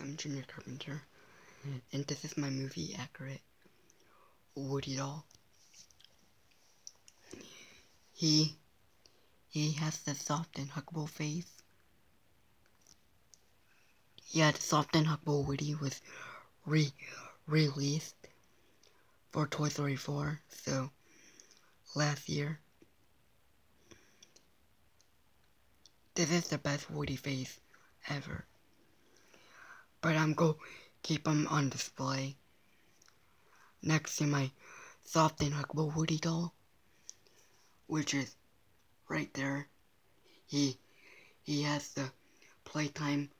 I'm Junior Carpenter, and this is my movie accurate Woody doll. He he has the soft and huggable face. Yeah, the soft and huggable Woody was re released for Toy Story 4, so last year. This is the best Woody face ever but I'm going to keep them on display next to my soft and huggable Woody doll, which is right there. He he has the playtime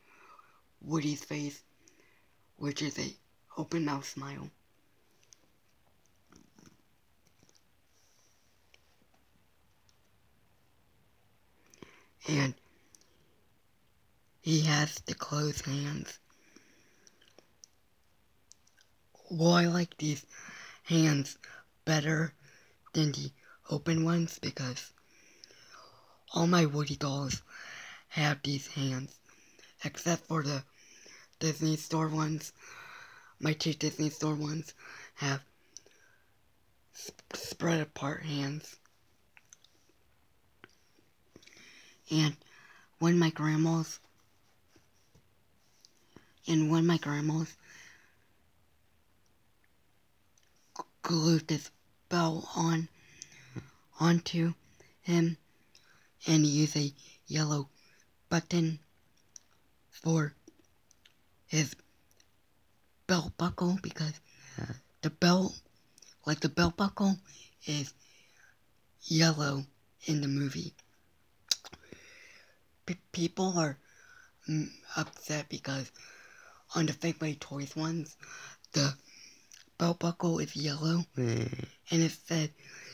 Woody's face, which is a open mouth smile. And he has the closed hands well, I like these hands better than the open ones because all my Woody dolls have these hands except for the Disney store ones. My two Disney store ones have sp spread apart hands. And when my grandma's and when my grandma's glued this belt on onto him and use a yellow button for his belt buckle because the belt like the belt buckle is yellow in the movie. P people are mm, upset because on the fake Play Toys ones the belt buckle is yellow, mm. and it said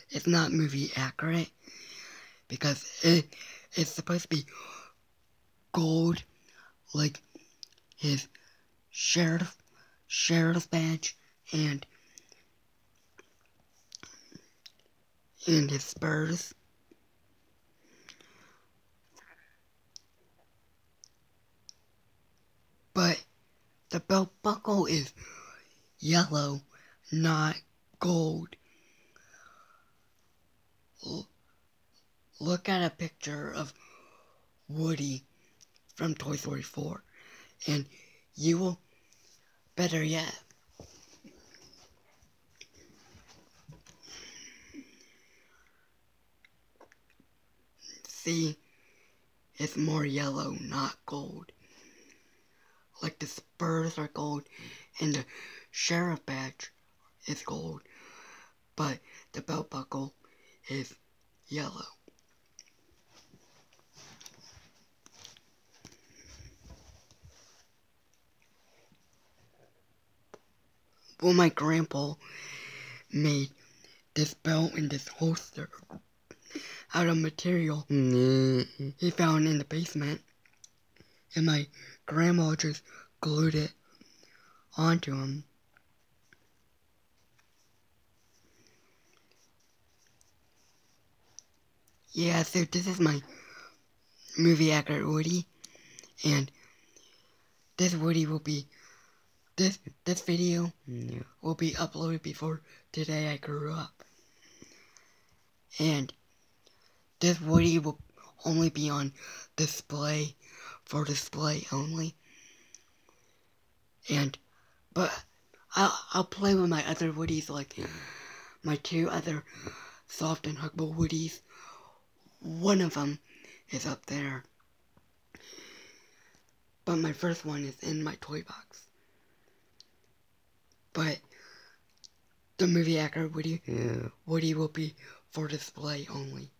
it's not movie accurate because it it's supposed to be gold, like his sheriff sheriff's badge and and his spurs. But the belt buckle is yellow not gold. L look at a picture of Woody from Toy Story 4 and you will, better yet, see it's more yellow, not gold. Like the spurs are gold and the sheriff badge is gold, but the belt buckle is yellow. Well, my grandpa made this belt and this holster out of material he found in the basement. And my grandma just glued it onto him. Yeah, so this is my movie actor Woody, and this Woody will be this this video yeah. will be uploaded before today I grew up, and this Woody will only be on display for display only, and but I'll I'll play with my other Woodies like my two other soft and huggable Woodies one of them is up there. But my first one is in my toy box. But the movie actor Woody, yeah. Woody will be for display only.